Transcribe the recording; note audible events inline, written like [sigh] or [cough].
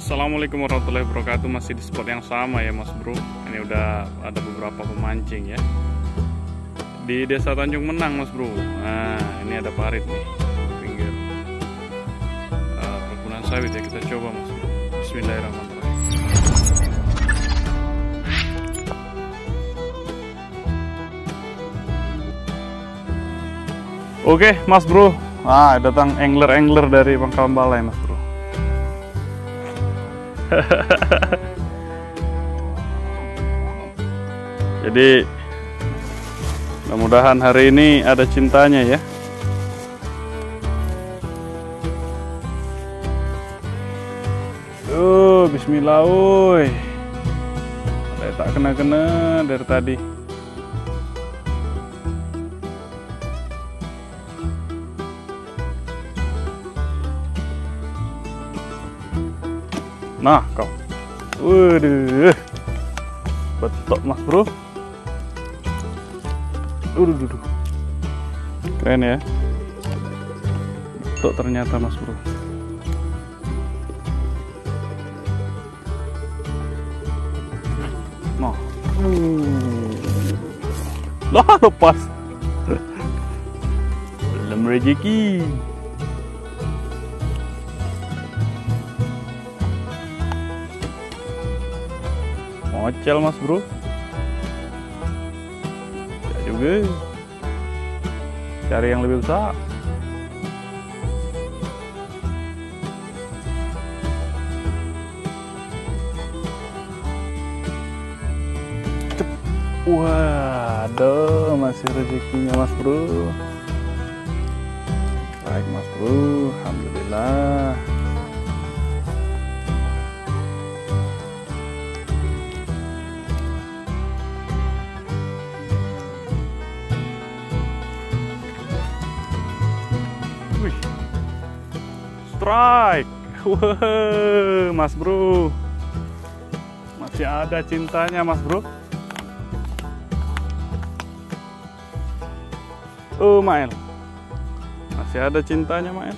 Assalamualaikum warahmatullahi wabarakatuh. Masih di spot yang sama ya mas bro. Ini udah ada beberapa pemancing ya. Di desa Tanjung Menang mas bro. Nah ini ada parit nih Pinggir. Uh, Perkebunan sawit ya kita coba mas bro. Bismillahirrahmanirrahim. Oke mas bro. Ah datang angler-angler dari Pangkalan Balai mas bro [laughs] Jadi mudah-mudahan hari ini ada cintanya ya. Uh, bismillah oi. Saya tak kena-kena dari tadi. Nah, kau. Waduh. Betok Mas Bro. Waduh, duh, Keren ya. Betok ternyata Mas Bro. Nah. Lah lepas. Belum rezeki. Ngocel mas bro. Ya juga. Cari yang lebih besar. Waduh, masih rezekinya mas bro. Baik mas bro, Alhamdulillah Strike. Wah, Mas Bro. Masih ada cintanya, Mas Bro. Oh, Mael. Masih ada cintanya, Mael.